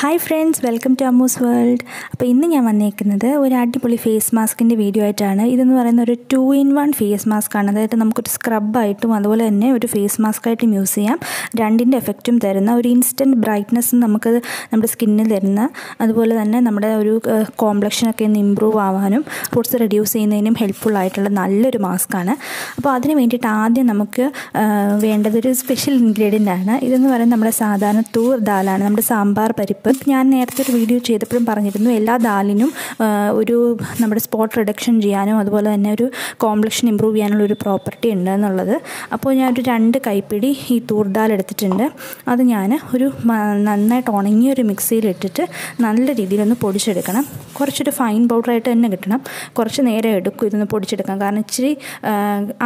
Hi friends welcome to Ammu's world അപ്പോൾ ഇന്ന് ഞാൻ വന്നേക്കുന്നത് ഒരു അടിപൊളി ഫേസ് മാസ്കിന്റെ വീഡിയോ ആയിട്ടാണ്. ഇതെന്ന് പറയുന്ന ഒരു two in one face mask ആണ്. അതായത് നമുക്കൊരു സ്ക്രബായിട്ടും അതുപോലെ തന്നെ ഒരു ഫേസ് മാസ്ക് ആയിട്ടും യൂസ് ചെയ്യാം. രണ്ടിന്റെ എഫക്റ്റും തരുന്ന ഒരു ഇൻസ്റ്റന്റ് ബ്രൈറ്റ്നസ് നമുക്ക് നമ്മുടെ സ്കിന്നിൽ തരുന്ന അതുപോലെ തന്നെ നമ്മുടെ ഒരു കോംപ്ലക്ഷനൊക്കെ ഒന്ന് ഇമ്പ്രൂവ് ആവാനും റൂട്ട്സ് റെഡ്യൂസ് ചെയ്യുന്നതിനും ഹെൽപ്ഫുൾ ആയിട്ടുള്ള നല്ലൊരു മാസ്കാണ് അപ്പോൾ അതിന് വേണ്ടിയിട്ട് ആദ്യം നമുക്ക് വേണ്ടതൊരു സ്പെഷ്യൽ ഇൻഗ്രീഡിയന്റ് ആണ്. ഇതെന്ന് പറയുന്നത് നമ്മുടെ സാധാരണ തൂർ ദാലാണ് നമ്മുടെ സാമ്പാർ പരിപ്പ് ഞാൻ നേരത്തെ ഒരു വീഡിയോ ചെയ്തപ്പോഴും പറഞ്ഞിരുന്നു എല്ലാ ദാലിനും ഒരു നമ്മുടെ സ്പോട്ട് റിഡക്ഷൻ ചെയ്യാനും അതുപോലെ തന്നെ ഒരു കോംപ്ലക്ഷൻ ഇമ്പ്രൂവ് ചെയ്യാനുള്ള ഒരു പ്രോപ്പർട്ടി ഉണ്ട് എന്നുള്ളത്. അപ്പോൾ ഞാനൊരു രണ്ട് കൈപ്പിടി ഈ തൂർദാൽ എടുത്തിട്ടുണ്ട്. അത് ഞാൻ ഒരു നന്നായിട്ട് ഉണങ്ങിയ ഒരു മിക്സിയിൽ ഇട്ടിട്ട് നല്ല രീതിയിലൊന്ന് പൊടിച്ചെടുക്കണം. കുറച്ചൊരു ഫൈൻ പൗഡറായിട്ട് തന്നെ കിട്ടണം. കുറച്ച് നേരം എടുക്കും ഇതൊന്ന് പൊടിച്ചെടുക്കാം കാരണം ഇച്ചിരി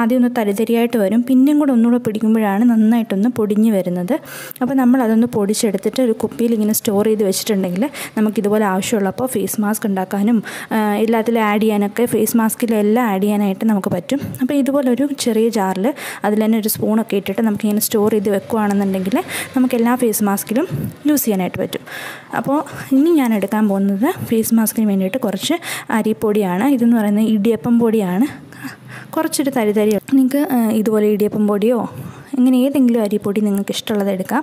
ആദ്യം ഒന്ന് തരിതരിയായിട്ട് വരും. പിന്നെയും കൂടെ ഒന്നുകൂടെ പിടിക്കുമ്പോഴാണ് നന്നായിട്ടൊന്ന് പൊടിഞ്ഞ് വരുന്നത്. അപ്പോൾ നമ്മൾ അതൊന്ന് പൊടിച്ചെടുത്തിട്ട് ഒരു കുപ്പിയിൽ ഇങ്ങനെ സ്റ്റോർ ചെയ്ത് വെച്ചിട്ടുണ്ടെങ്കിൽ നമുക്കിതുപോലെ ആവശ്യമുള്ളപ്പോൾ ഫേസ് മാസ്ക് ഉണ്ടാക്കാനും എല്ലാത്തിലും ആഡ് ചെയ്യാനൊക്കെ ഫേസ് മാസ്കിലെല്ലാം ആഡ് ചെയ്യാനായിട്ട് നമുക്ക് പറ്റും. അപ്പോൾ ഇതുപോലെ ഒരു ചെറിയ ജാറിൽ അതിൽ തന്നെ ഒരു സ്പൂണൊക്കെ ഇട്ടിട്ട് നമുക്കിങ്ങനെ സ്റ്റോർ ചെയ്ത് വെക്കുകയാണെന്നുണ്ടെങ്കിൽ നമുക്ക് എല്ലാ ഫേസ് മാസ്കിലും യൂസ് ചെയ്യാനായിട്ട് പറ്റും. അപ്പോൾ ഇനി ഞാൻ എടുക്കാൻ പോകുന്നത് ഫേസ് മാസ്കിന് വേണ്ടിയിട്ട് കുറച്ച് അരിപ്പൊടിയാണ്. ഇതെന്ന് പറയുന്നത് ഇടിയപ്പം പൊടിയാണ്. കുറച്ചൊരു തരി തരി. നിങ്ങൾക്ക് ഇതുപോലെ ഇടിയപ്പം പൊടിയോ ഇങ്ങനെ ഏതെങ്കിലും അരിപ്പൊടി നിങ്ങൾക്ക് ഇഷ്ടമുള്ളത് എടുക്കാം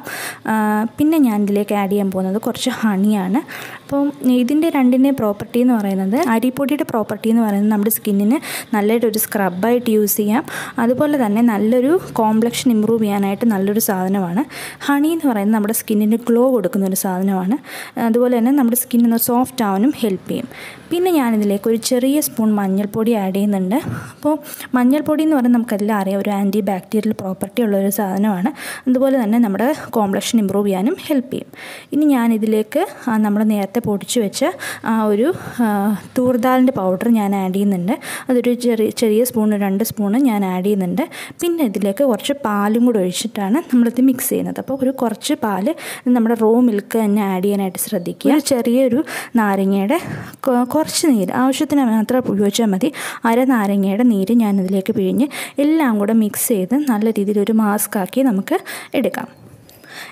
പിന്നെ ഞാൻ ഇതിലേക്ക് ആഡ് ചെയ്യാൻ പോകുന്നത് കുറച്ച് ഹണിയാണ് അപ്പം ഇതിന്റെ രണ്ടിന്റെ പ്രോപ്പർട്ടി എന്ന് പറയുന്നത് അരിപ്പൊടിയുടെ പ്രോപ്പർട്ടി എന്ന് പറയുന്നത് നമ്മുടെ സ്കിന്നിന് നല്ലൊരു സ്ക്രബായിട്ട് യൂസ് ചെയ്യാം. അതുപോലെ തന്നെ നല്ലൊരു കോംപ്ലക്ഷൻ ഇമ്പ്രൂവ് ചെയ്യാനായിട്ട് നല്ലൊരു സാധനമാണ്. ഹണി എന്ന് പറയുന്നത് നമ്മുടെ സ്കിന്നിന് ഗ്ലോ കൊടുക്കുന്ന ഒരു സാധനമാണ്. അതുപോലെ തന്നെ നമ്മുടെ സ്കിന്നൊന്ന് സോഫ്റ്റ് ആവാനും ഹെൽപ്പ് ചെയ്യും. പിന്നെ ഞാനിതിലേക്ക് ഒരു ചെറിയ സ്പൂൺ മഞ്ഞൾപ്പൊടി ആഡ് ചെയ്യുന്നുണ്ട്. അപ്പോൾ മഞ്ഞൾപ്പൊടി എന്ന് പറയുന്നത് നമുക്കെല്ലാം അറിയാം ഒരു ആന്റി ബാക്ടീരിയൽ പ്രോപ്പർട്ടി ഉള്ള ഒരു സാധനമാണ്. അതുപോലെ തന്നെ നമ്മുടെ കോംപ്ലക്ഷൻ ഇമ്പ്രൂവ് ചെയ്യാനും ഹെൽപ്പ് ചെയ്യും. ഇനി ഞാനിതിലേക്ക് നമ്മൾ നേരത്തെ പൊടിച്ച് വെച്ച ആ ഒരു തൂർദാലിന്റെ പൗഡർ ഞാൻ ആഡ് ചെയ്യുന്നുണ്ട്. അതൊരു ചെറിയ ചെറിയ സ്പൂൺ രണ്ട് സ്പൂണ് ഞാൻ ആഡ് ചെയ്യുന്നുണ്ട്. പിന്നെ ഇതിലേക്ക് കുറച്ച് പാലും കൂടെ ഒഴിച്ചിട്ടാണ് നമ്മളിത് മിക്സ് ചെയ്യുന്നത്. അപ്പോൾ ഒരു കുറച്ച് പാൽ നമ്മുടെ റോ മിൽക്ക് തന്നെ ആഡ് ചെയ്യാനായിട്ട് ശ്രദ്ധിക്കുക. ചെറിയൊരു നാരങ്ങയുടെ കുറച്ച് നീര് ആവശ്യത്തിന് മാത്രം ഉപയോഗിച്ചാൽ മതി. അര നാരങ്ങയുടെ നീര് ഞാനിതിലേക്ക് പിഴിഞ്ഞ് എല്ലാം കൂടെ മിക്സ് ചെയ്ത് നല്ല രീതിയിൽ ഒരു മാസ്ക് ആക്കി നമുക്ക് എടുക്കാം.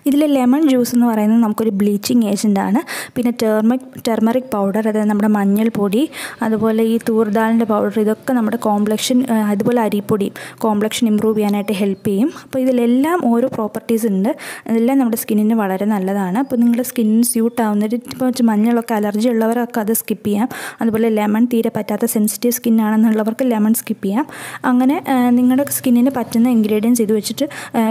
ഇതിൽ ലെമൺ ജ്യൂസ് എന്ന് പറയുന്നത് നമുക്കൊരു ബ്ലീച്ചിങ് ഏജന്റ് ആണ്. പിന്നെ ടെർമിക് ടെർമറിക് പൗഡർ അതായത് നമ്മുടെ മഞ്ഞൾപ്പൊടി അതുപോലെ ഈ തൂർദാലിന്റെ പൗഡർ ഇതൊക്കെ നമ്മുടെ കോംപ്ലക്ഷൻ അതുപോലെ അരിപ്പൊടി കോംപ്ലക്ഷൻ ഇമ്പ്രൂവ് ചെയ്യാനായിട്ട് ഹെൽപ്പ് ചെയ്യും. അപ്പോൾ ഇതിലെല്ലാം ഓരോ പ്രോപ്പർട്ടീസ് ഉണ്ട്. അതെല്ലാം നമ്മുടെ സ്കിന്നിന് വളരെ നല്ലതാണ്. അപ്പോൾ നിങ്ങളുടെ സ്കിന്നിന് സ്യൂട്ട് ആവുന്നൊരു ഇപ്പോൾ മഞ്ഞളൊക്കെ അലർജി ഉള്ളവരൊക്കെ അത് സ്കിപ്പ് ചെയ്യാം. അതുപോലെ ലെമൺ തീരെ പറ്റാത്ത സെൻസിറ്റീവ് സ്കിൻ ആണെന്നുള്ളവർക്ക് ലെമൺ സ്കിപ്പ് ചെയ്യാം. അങ്ങനെ നിങ്ങളുടെ സ്കിന്നിന് പറ്റുന്ന ഇൻഗ്രീഡിയൻസ് ഇത് വെച്ചിട്ട്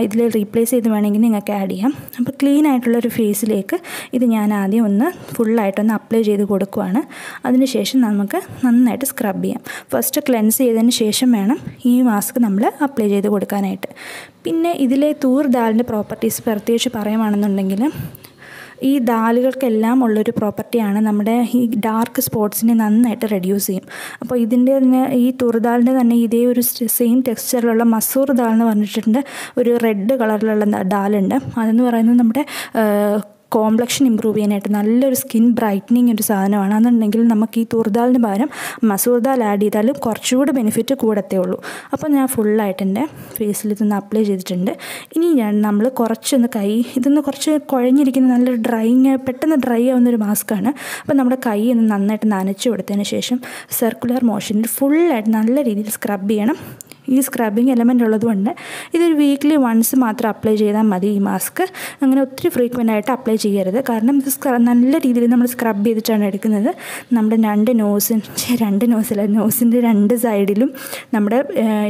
ഇതിൽ റീപ്ലേസ് ചെയ്ത് വേണമെങ്കിൽ നിങ്ങൾക്ക് ആഡ് ചെയ്യാം. അപ്പോൾ ക്ലീൻ ആയിട്ടുള്ളൊരു ഫേസിലേക്ക് ഇത് ഞാൻ ആദ്യം ഒന്ന് ഫുള്ളായിട്ടൊന്ന് അപ്ലൈ ചെയ്ത് കൊടുക്കുവാണ്. അതിനുശേഷം നമുക്ക് നന്നായിട്ട് സ്ക്രബ് ചെയ്യാം. ഫസ്റ്റ് ക്ലെൻസ് ചെയ്തതിന് ശേഷം വേണം ഈ മാസ്ക് നമ്മൾ അപ്ലൈ ചെയ്ത് കൊടുക്കാനായിട്ട്. പിന്നെ ഇതിലെ തൂർ ദാലിന്റെ പ്രോപ്പർട്ടീസ് പ്രത്യേകിച്ച് പറയുകയാണെന്നുണ്ടെങ്കിൽ ഈ ദാലുകൾക്കെല്ലാം ഉള്ളൊരു പ്രോപ്പർട്ടിയാണ് നമ്മുടെ ഈ ഡാർക്ക് സ്പോട്ട്സിനെ നന്നായിട്ട് റെഡ്യൂസ് ചെയ്യും. അപ്പോൾ ഇതിന്റെ തന്നെ ഈ തുറുദാലിന്റെ തന്നെ ഇതേ ഒരു സെയിം ടെക്സ്ചറിലുള്ള മസൂർ ദാൽ എന്ന് പറഞ്ഞിട്ടുണ്ട്. ഒരു റെഡ് കളറിലുള്ള ദാലുണ്ട്. അതെന്ന് പറയുന്നത് നമ്മുടെ കോംപ്ലക്ഷൻ ഇമ്പ്രൂവ് ചെയ്യാനായിട്ട് നല്ലൊരു സ്കിൻ ബ്രൈറ്റനിങ് ഒരു സാധനമാണ് അതെന്നുണ്ടെങ്കിൽ നമുക്ക് ഈ തൂർദാലിന് പകരം മസൂർ ദാൽ ആഡ് ചെയ്താലും കുറച്ചുകൂടി ബെനിഫിറ്റ് കൂടത്തേ ഉള്ളൂ. അപ്പോൾ ഞാൻ ഫുള്ളായിട്ട് എന്റെ ഫേസിൽ ഇതൊന്ന് അപ്ലൈ ചെയ്തിട്ടുണ്ട്. ഇനി ഞാൻ നമ്മൾ കുറച്ചൊന്ന് കൈ ഇതൊന്ന് കുറച്ച് കുഴഞ്ഞിരിക്കുന്ന നല്ലൊരു ഡ്രൈങ് പെട്ടെന്ന് ഡ്രൈ ആവുന്ന ഒരു മാസ്കാണ് അപ്പോൾ നമ്മുടെ കൈ ഒന്ന് നന്നായിട്ട് നനച്ചു കൊടുത്തതിന് ശേഷം സർക്കുലർ മോഷനിൽ ഫുള്ളായിട്ട് നല്ല രീതിയിൽ സ്ക്രബ് ചെയ്യണം. ഈ സ്ക്രബിങ് എലമെന്റ് ഉള്ളതുകൊണ്ട് ഇതൊരു വീക്ക്ലി വൺസ് മാത്രം അപ്ലൈ ചെയ്താൽ മതി ഈ മാസ്ക് അങ്ങനെ ഒത്തിരി ഫ്രീക്വന്റ് ആയിട്ട് അപ്ലൈ ചെയ്യരുത്. കാരണം ഇത് നല്ല രീതിയിൽ നമ്മൾ സ്ക്രബ് ചെയ്തിട്ടാണ് എടുക്കുന്നത്. നമ്മുടെ രണ്ട് നോസിൻ രണ്ട് നോസില്ല നോസിന്റെ രണ്ട് സൈഡിലും നമ്മുടെ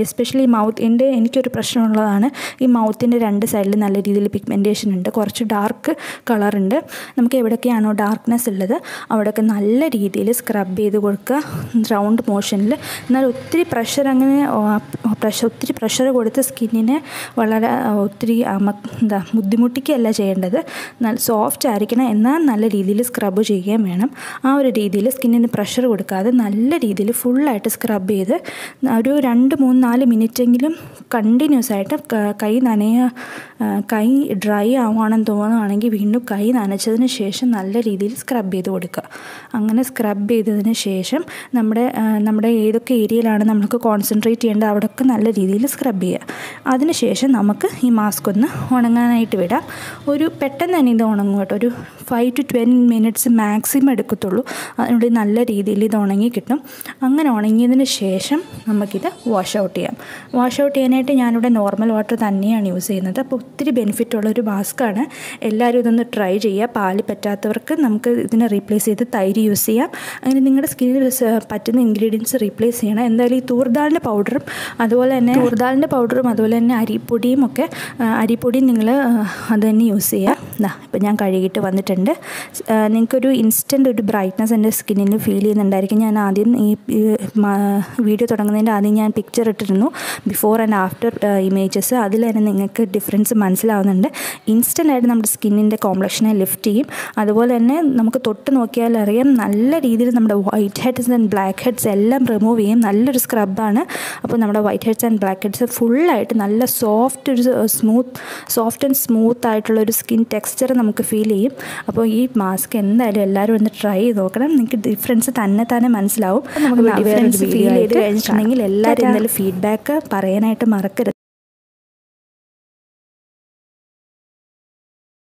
എസ്പെഷ്യലി മൗത്ത് എന്റെ എനിക്കൊരു പ്രശ്നമുള്ളതാണ്. ഈ മൗത്തിന്റെ രണ്ട് സൈഡിൽ നല്ല രീതിയിൽ പിഗ്മെന്റേഷൻ ഉണ്ട്. കുറച്ച് ഡാർക്ക് കളറുണ്ട് നമുക്ക് എവിടെയൊക്കെയാണോ ഡാർക്ക്നെസ് ഉള്ളത് അവിടെയൊക്കെ നല്ല രീതിയിൽ സ്ക്രബ് ചെയ്ത് കൊടുക്കുക. റൗണ്ട് മോഷനിൽ എന്നാൽ ഒത്തിരി പ്രഷർ അങ്ങനെ പ്രഷർ ഒത്തിരി പ്രഷർ കൊടുത്ത് സ്കിന്നിനെ വളരെ ഒത്തിരി എന്താ ബുദ്ധിമുട്ടിക്കുകയല്ല ചെയ്യേണ്ടത്. നല്ല സോഫ്റ്റ് ആയിരിക്കണം എന്നാൽ നല്ല രീതിയിൽ സ്ക്രബ് ചെയ്യുകയും വേണം. ആ ഒരു രീതിയിൽ സ്കിന്നിന് പ്രഷർ കൊടുക്കാതെ നല്ല രീതിയിൽ ഫുള്ളായിട്ട് സ്ക്രബ് ചെയ്ത് ഒരു രണ്ട് മൂന്ന് നാല് മിനിറ്റെങ്കിലും കണ്ടിന്യൂസ് ആയിട്ട് കൈ നനയ കൈ ഡ്രൈ ആവുകയാണെന്ന് തോന്നുകയാണെങ്കിൽ വീണ്ടും കൈ നനച്ചതിന് ശേഷം നല്ല രീതിയിൽ സ്ക്രബ് ചെയ്ത് കൊടുക്കുക. അങ്ങനെ സ്ക്രബ് ചെയ്തതിന് ശേഷം നമ്മുടെ നമ്മുടെ ഏതൊക്കെ ഏരിയയിലാണ് നമുക്ക് കോൺസെൻട്രേറ്റ് ചെയ്യേണ്ടത് അവിടെ ഒക്കെ നല്ല രീതിയിൽ സ്ക്രബ് ചെയ്യുക. അതിനുശേഷം നമുക്ക് ഈ മാസ്ക് ഒന്ന് ഉണങ്ങാനായിട്ട് വിടാം. ഒരു പെട്ടെന്ന് തന്നെ ഇത് ഉണങ്ങും കേട്ടോ. ഒരു five to twenty minutes maximum എടുക്കത്തുള്ളൂ. അതിനുള്ളിൽ നല്ല രീതിയിൽ ഇത് ഉണങ്ങി കിട്ടും. അങ്ങനെ ഉണങ്ങിയതിന് ശേഷം നമുക്കിത് വാഷ് ഔട്ട് ചെയ്യാം. വാഷ് ഔട്ട് ചെയ്യാനായിട്ട് ഞാനിവിടെ നോർമൽ വാട്ടർ തന്നെയാണ് യൂസ് ചെയ്യുന്നത്. അപ്പോൾ ഒത്തിരി ബെനിഫിറ്റ് ഉള്ള ഒരു മാസ്കാണ് എല്ലാവരും ഇതൊന്ന് ട്രൈ ചെയ്യുക. പാൽ പറ്റാത്തവർക്ക് നമുക്ക് ഇതിനെ റീപ്ലേസ് ചെയ്ത് തൈര് യൂസ് ചെയ്യാം. അങ്ങനെ നിങ്ങളുടെ സ്കിന്നിൽ പറ്റുന്ന ഇൻഗ്രീഡിയൻസ് റീപ്ലേസ് ചെയ്യണം. എന്തായാലും ഈ തൂർദാലിന്റെ പൗഡറും അതുപോലെ തന്നെ ഊർദാലിന്റെ പൗഡറും അതുപോലെ തന്നെ അരിപ്പൊടിയും ഒക്കെ അരിപ്പൊടിയും നിങ്ങൾ അത് തന്നെ യൂസ് ചെയ്യുക. ദാ ഇപ്പം ഞാൻ കഴുകിയിട്ട് വന്നിട്ടുണ്ട്. നിങ്ങൾക്കൊരു ഇൻസ്റ്റന്റ് ഒരു ബ്രൈറ്റ്നസ് എന്റെ സ്കിന്നിൽ ഫീൽ ചെയ്യുന്നുണ്ടായിരിക്കും. ഞാൻ ആദ്യം ഈ വീഡിയോ തുടങ്ങുന്നതിന്റെ ആദ്യം ഞാൻ പിക്ചർ ഇട്ടിരുന്നു. ബിഫോർ ആൻഡ് ആഫ്റ്റർ ഇമേജസ് അതിൽ തന്നെ നിങ്ങൾക്ക് ഡിഫറൻസ് മനസ്സിലാവുന്നുണ്ട്. ഇൻസ്റ്റന്റ് ആയിട്ട് നമ്മുടെ സ്കിന്നിന്റെ കോംപ്ലക്ഷനെ ലിഫ്റ്റ് ചെയ്യും. അതുപോലെ തന്നെ നമുക്ക് തൊട്ട് നോക്കിയാൽ അറിയാം നല്ല രീതിയിൽ നമ്മുടെ white heads and black heads എല്ലാം റിമൂവ് ചെയ്യും. നല്ലൊരു സ്ക്രബാണ് അപ്പോൾ നമ്മുടെ white heads and black heads ഫുള്ളായിട്ട് നല്ല സോഫ്റ്റ് ഒരു സ്മൂത്ത് സോഫ്റ്റ് ആൻഡ് സ്മൂത്ത് ആയിട്ടുള്ള ഒരു സ്കിൻ ടെക്സ്ചർ നമുക്ക് ഫീൽ ചെയ്യും. അപ്പോൾ ഈ മാസ്ക് എന്തായാലും എല്ലാവരും ഒന്ന് ട്രൈ ചെയ്ത് നോക്കണം. നിങ്ങൾക്ക് ഡിഫറൻസ് തന്നെ തന്നെ മനസ്സിലാവും. നമുക്ക് ഡിഫറൻസ് ഫീൽ ചെയ്ത് കഴിഞ്ഞിട്ടുണ്ടെങ്കിൽ എല്ലാവരും എന്തായാലും ഫീഡ്ബാക്ക് പറയാനായിട്ട് മറക്കരുത്.